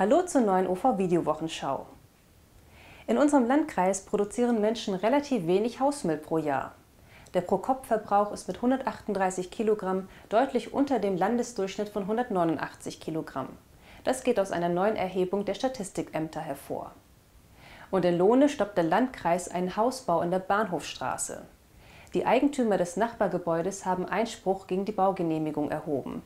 Hallo zur neuen OV-Videowochenschau. In unserem Landkreis produzieren Menschen relativ wenig Hausmüll pro Jahr. Der Pro-Kopf-Verbrauch ist mit 138 Kilogramm deutlich unter dem Landesdurchschnitt von 189 Kilogramm. Das geht aus einer neuen Erhebung der Statistikämter hervor. Und in Lohne stoppt der Landkreis einen Hausbau in der Bahnhofstraße. Die Eigentümer des Nachbargebäudes haben Einspruch gegen die Baugenehmigung erhoben.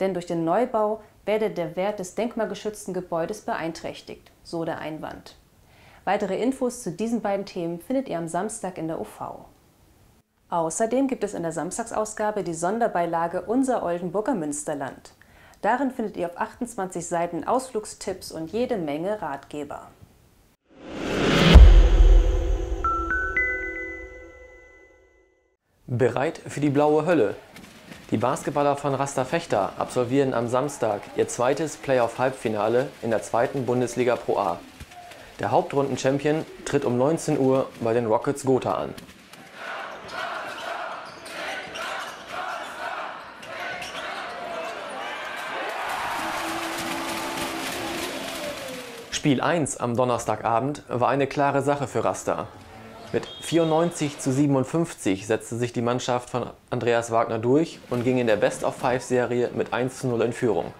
Denn durch den Neubau werde der Wert des denkmalgeschützten Gebäudes beeinträchtigt, so der Einwand. Weitere Infos zu diesen beiden Themen findet ihr am Samstag in der OV. Außerdem gibt es in der Samstagsausgabe die Sonderbeilage Unser Oldenburger Münsterland. Darin findet ihr auf 28 Seiten Ausflugstipps und jede Menge Ratgeber. Bereit für die blaue Hölle. Die Basketballer von Rasta Fechter absolvieren am Samstag ihr zweites Playoff-Halbfinale in der zweiten Bundesliga Pro A. Der Hauptrunden-Champion tritt um 19 Uhr bei den Rockets Gotha an. Spiel 1 am Donnerstagabend war eine klare Sache für Rasta. Mit 94 zu 57 setzte sich die Mannschaft von Andreas Wagner durch und ging in der Best-of-Five-Serie mit 1 zu 0 in Führung.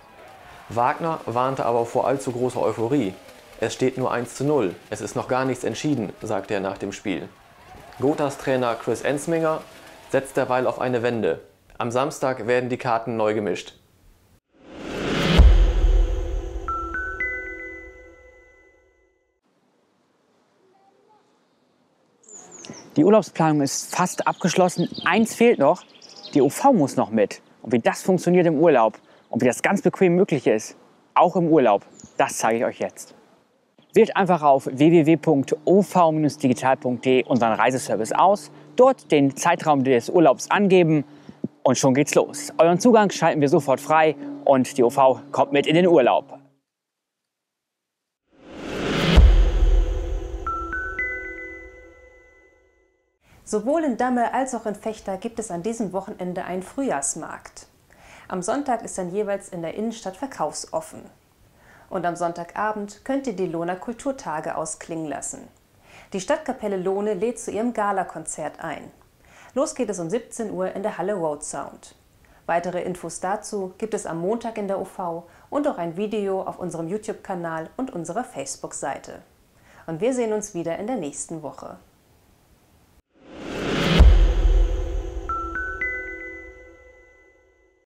Wagner warnte aber vor allzu großer Euphorie. Es steht nur 1 zu 0, es ist noch gar nichts entschieden, sagte er nach dem Spiel. Gothas Trainer Chris Ensminger setzt derweil auf eine Wende. Am Samstag werden die Karten neu gemischt. Die Urlaubsplanung ist fast abgeschlossen. Eins fehlt noch. Die UV muss noch mit. Und wie das funktioniert im Urlaub und wie das ganz bequem möglich ist, auch im Urlaub, das zeige ich euch jetzt. Wählt einfach auf www.ov-digital.de unseren Reiseservice aus, dort den Zeitraum des Urlaubs angeben und schon geht's los. Euren Zugang schalten wir sofort frei und die UV kommt mit in den Urlaub. Sowohl in Damme als auch in Fechter gibt es an diesem Wochenende einen Frühjahrsmarkt. Am Sonntag ist dann jeweils in der Innenstadt verkaufsoffen. Und am Sonntagabend könnt ihr die Lohner Kulturtage ausklingen lassen. Die Stadtkapelle Lohne lädt zu ihrem Galakonzert ein. Los geht es um 17 Uhr in der Halle Road Sound. Weitere Infos dazu gibt es am Montag in der UV und auch ein Video auf unserem YouTube-Kanal und unserer Facebook-Seite. Und wir sehen uns wieder in der nächsten Woche.